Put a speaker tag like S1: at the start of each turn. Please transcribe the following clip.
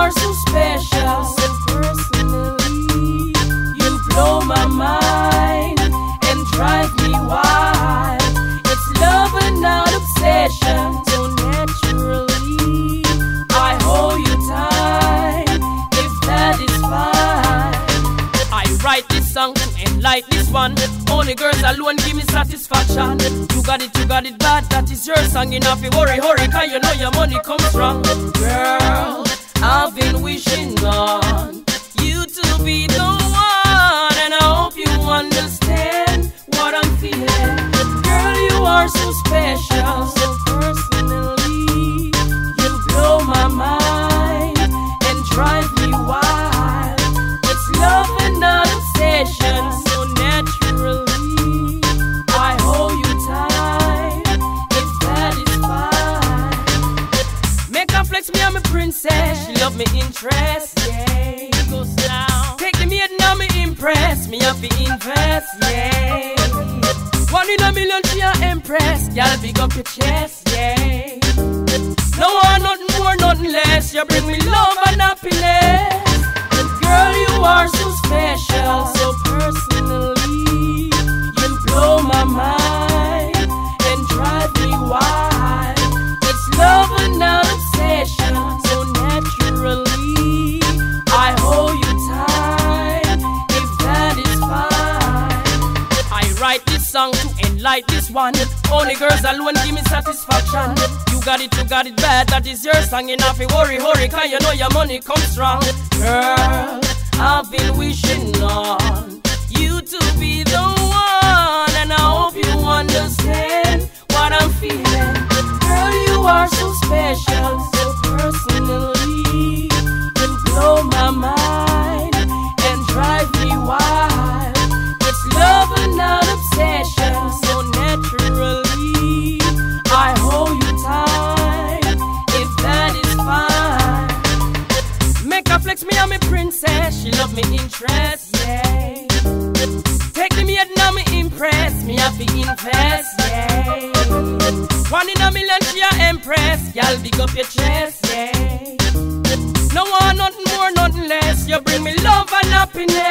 S1: are so special. So personally, you blow my mind and drive me wild. It's love and not obsession. So naturally, I hold you tight. If that is fine, I write this song like this one. Only girls alone give me satisfaction. You got it, you got it bad. That is your song. Enough, you worry, hurry, you know your money comes from. Girl, I've been wishing on you to be the one, and I hope you understand what I'm feeling. Girl, you are so special, so personally, you blow my mind and drive me wild. It's love and not obsession, love me interest, yeah. Goes down. Take the maid now me impress me, have to invest, yeah. One in a million, she a empress. Y'all big up your chest, yeah. No one, nothing song to enlight this one. Only girls alone give me satisfaction. You got it, you got it bad, that is your song. You not fi worry, hurry, cause you know your money comes strong. Girl, flex me, I'm a princess. She love me interest, yeah. Take the maid now impress, me have to invest, yeah. One in a million, she a empress. Y'all big up your chest, yeah. No one, nothing more, nothing less. You bring me love and happiness.